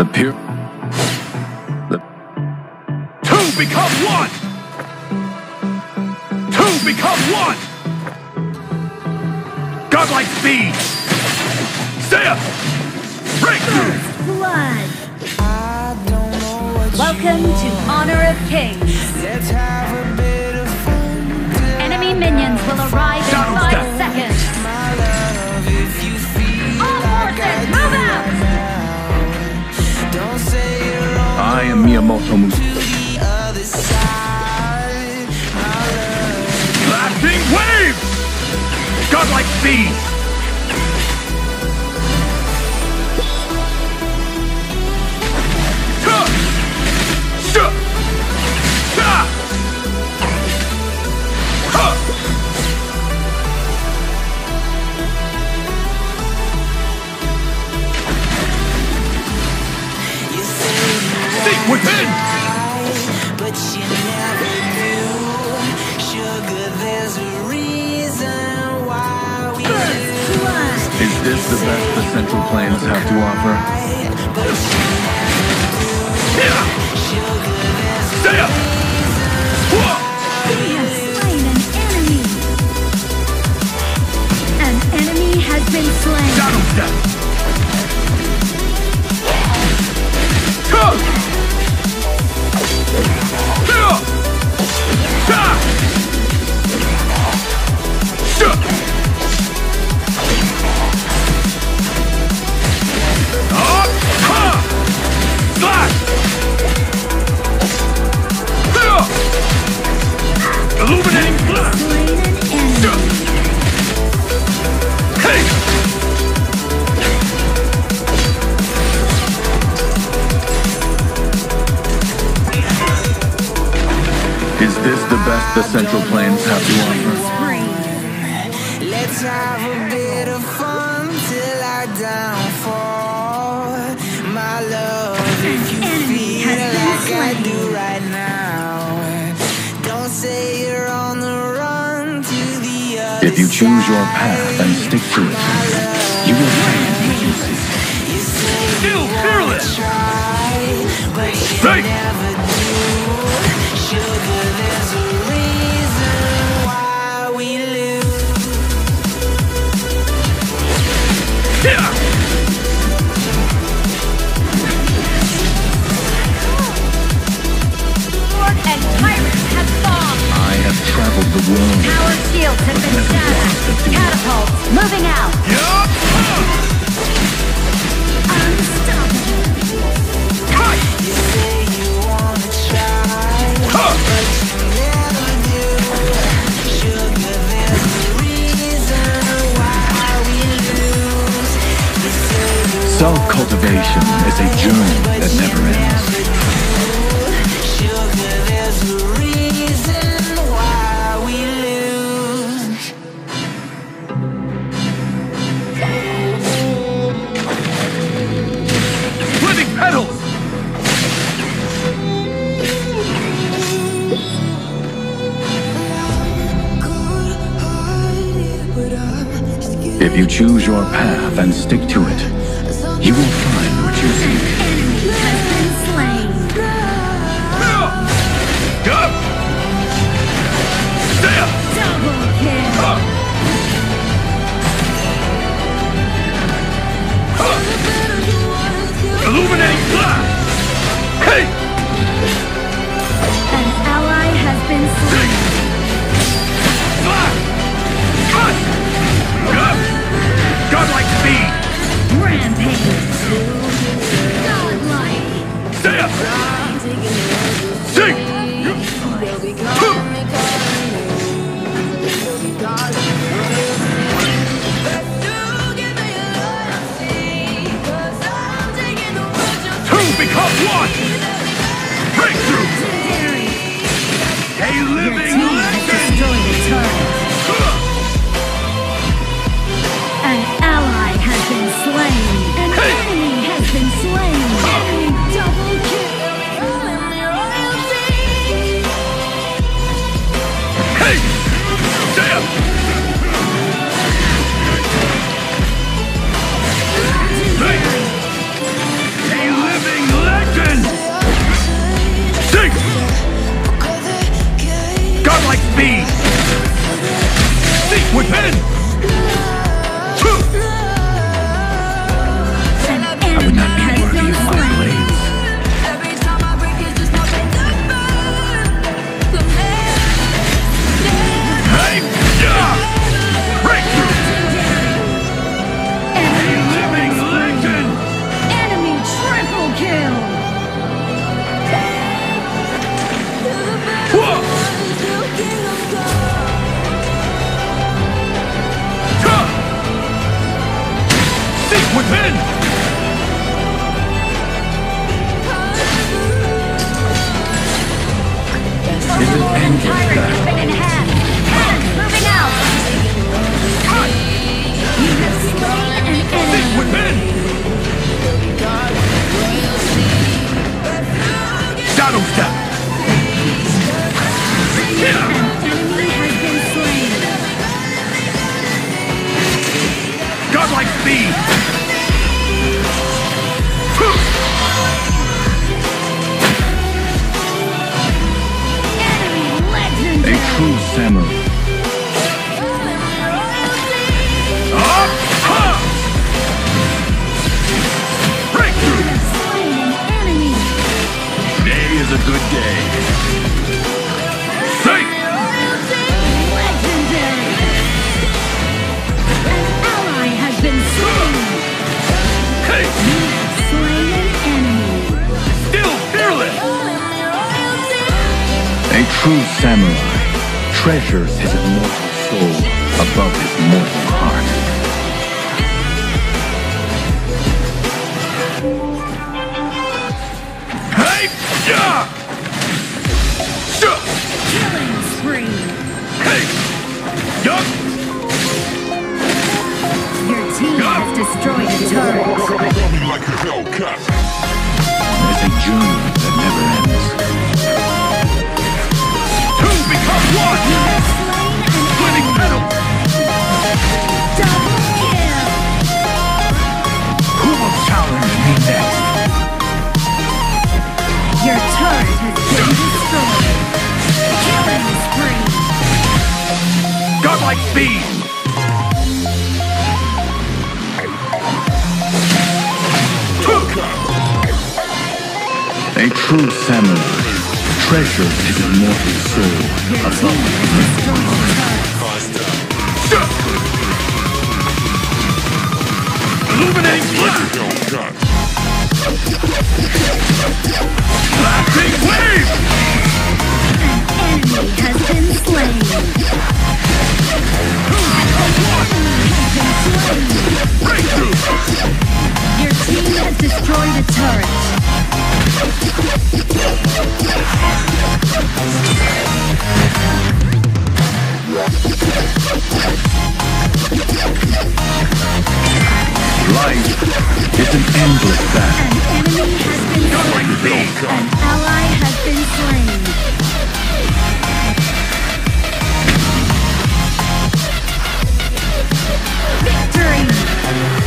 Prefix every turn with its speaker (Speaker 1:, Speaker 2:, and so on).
Speaker 1: The pure. The
Speaker 2: Two become one! Two become one! Godlike speed! Stay up! Breakthrough!
Speaker 3: Blood. Welcome to Honor of Kings. Enemy minions will arrive in
Speaker 2: Shadow
Speaker 3: five
Speaker 1: Miyamoto Musa.
Speaker 2: Blasting wave! Godlike speed! Seek within!
Speaker 4: But you never do. Sugar, there's a reason why we
Speaker 1: Is this the best the Central Plains have to offer? The Central Plains have to offer?
Speaker 4: Let's have a bit of fun till I downfall. My love, if you
Speaker 3: enemy
Speaker 4: feel
Speaker 3: has
Speaker 4: like I do right now, don't say you're on the run to the other
Speaker 1: If you choose your path and stick to it, you will find what you seek.
Speaker 4: You say
Speaker 2: Still fearless!
Speaker 4: try, but you
Speaker 2: Straight!
Speaker 4: never do. Sugar, there's a
Speaker 1: traveled the world.
Speaker 3: Power shields have been shattered. Catapults moving out.
Speaker 2: Yup!
Speaker 3: Unstoppable.
Speaker 2: Cut!
Speaker 4: You say you wanna try,
Speaker 2: Huh!
Speaker 4: but you never do. Sugar, there's a reason why we lose. You say you
Speaker 1: Self-cultivation is a journey that never ends. If you choose your path and stick to it, you will find what you seek.
Speaker 3: An ally has been slain. Enemy has been slain. Enemy double kill. Hey! Damn! with pen!
Speaker 2: seek within!
Speaker 1: a
Speaker 2: good day.
Speaker 3: Legendary! An ally has been slain!
Speaker 2: Still fearless!
Speaker 1: A true samurai treasures his immortal soul above his mortal heart.
Speaker 3: Killing spree.
Speaker 2: Hey. Yup.
Speaker 3: Your team has destroyed a turret.
Speaker 5: out like
Speaker 1: bees! A true samurai treasures his immortal soul above
Speaker 2: Illuminating
Speaker 5: flame!
Speaker 2: Lasting wave!
Speaker 3: An enemy has been slain!
Speaker 1: It's an endless battle.
Speaker 3: An enemy has been
Speaker 2: slain.
Speaker 3: An ally has been slain. Victory!